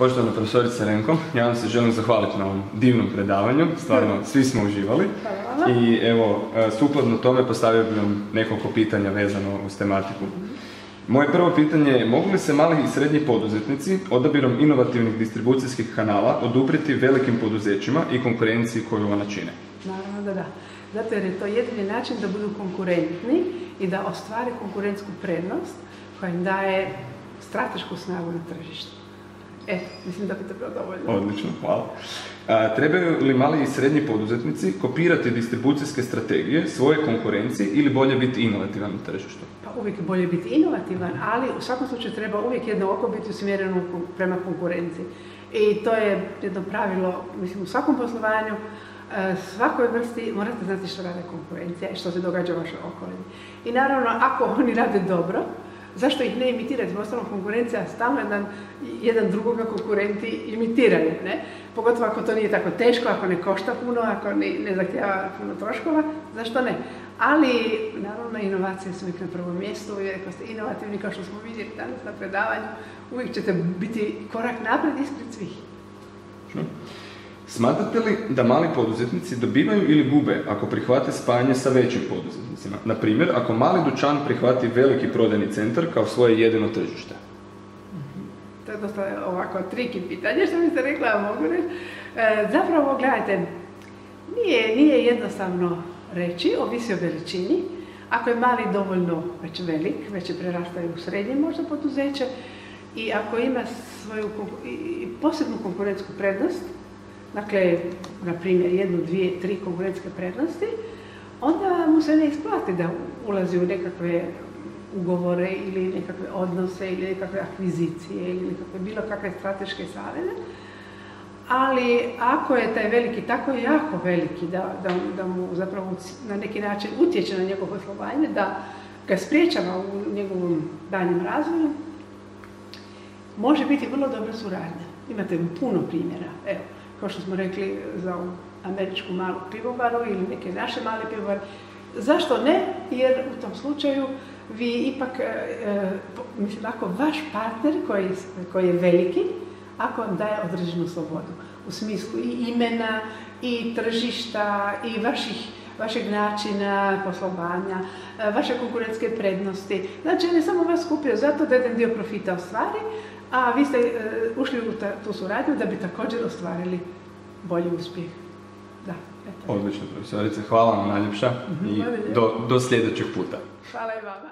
Poštovana profesorica Renko, ja vam se želim zahvaliti na ovom divnom predavanju, stvarno svi smo uživali. I evo, e, sukladno tome postavio bih vam nekoliko pitanja vezano uz tematiku. Moje prvo pitanje je, mogu li se mali i srednji poduzetnici odabirom inovativnih distribucijskih kanala odupriti velikim poduzećima i konkurenciji koju ona čine? Naravno da da. Zato jer je to jedini način da budu konkurentni i da ostvare konkurentsku prednost koja im daje stratešku snagu na tržištu. Eto, mislim da bi to bilo dovoljno. Odlično, hvala. A, trebaju li mali i srednji poduzetnici kopirati distribucijske strategije svoje konkurenciji ili bolje biti inovativan na tržištu? Pa uvijek je bolje biti inovativan, ali u svakom slučaju treba uvijek jedno oko biti usmjereno prema konkurenciji. I to je jedno pravilo, mislim, u svakom poslovanju, e, svakoj vrsti morate znati što rade konkurencija i što se događa u vašoj okolini. I naravno, ako oni rade dobro, Zašto ih ne imitirati? Ostalom konkurencija stalno jedan, jedan drugoga konkurenti imitiraju. Ne? Pogotovo ako to nije tako teško, ako ne košta puno, ako ne, ne zahtjeva puno troškova, zašto ne? Ali, naravno, inovacije su uvijek na prvom mjestu, jer ako ste inovativni, kao što smo vidjeli danas na predavanju, uvijek ćete biti korak naprijed ispred svih. Smatrate li da mali poduzetnici dobivaju ili gube ako prihvate spajanje sa većim poduzetnicima? Na primjer, ako mali dućan prihvati veliki prodajni centar kao svoje jedino tržište? To je dosta ovako triki pitanje što mi ste rekla, a mogu reći. E, zapravo, gledajte, nije, nije jednostavno reći, ovisi o veličini. Ako je mali dovoljno već velik, već je prerastaju u srednje možda poduzeće i ako ima svoju posebnu konkurentsku prednost, dakle, na primjer, jednu, dvije, tri konkurentske prednosti, onda mu se ne isplati da ulazi u nekakve ugovore ili nekakve odnose ili nekakve akvizicije ili nekakve bilo kakve strateške savjeze. Ali ako je taj veliki tako jako veliki da, da, da mu zapravo na neki način utječe na njegovo poslovanje, da ga spriječava u njegovom danjem razvoju, može biti vrlo dobra suradnja. Imate puno primjera. Evo, kao što smo rekli za američku malu pivovaru ili neke naše male pivovare. Zašto ne? Jer u tom slučaju vi ipak, e, e, mislim, ako vaš partner koji, koji je veliki, ako vam daje određenu slobodu u smislu i imena, i tržišta, i vaših, vašeg načina poslovanja, e, vaše konkurentske prednosti. Znači, on je samo vas kupio zato da jedan dio profita ostvari, a vi ste e, ušli u tu suradnju da bi također ostvarili bolji uspjeh. Da, eto. Odlično, profesorice. Hvala vam najljepša mhm, i do, do sljedećeg puta. Hvala i vama.